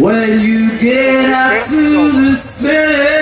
When you get up to the city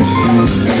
Música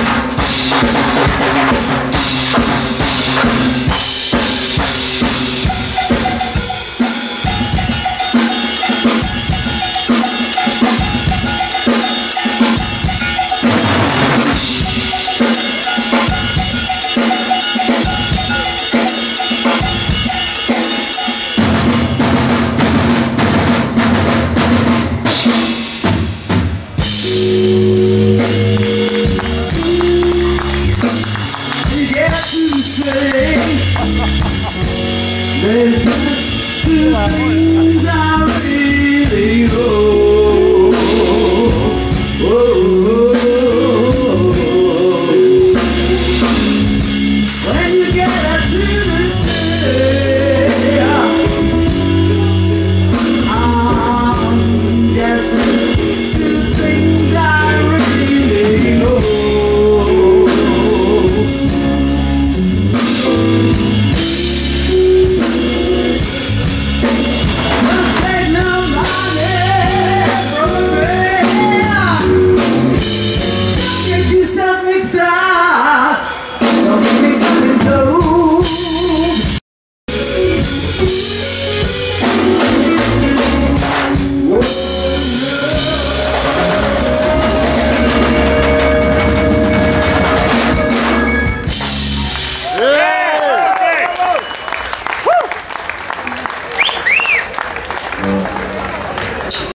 プシュッ! There's just two things I really know.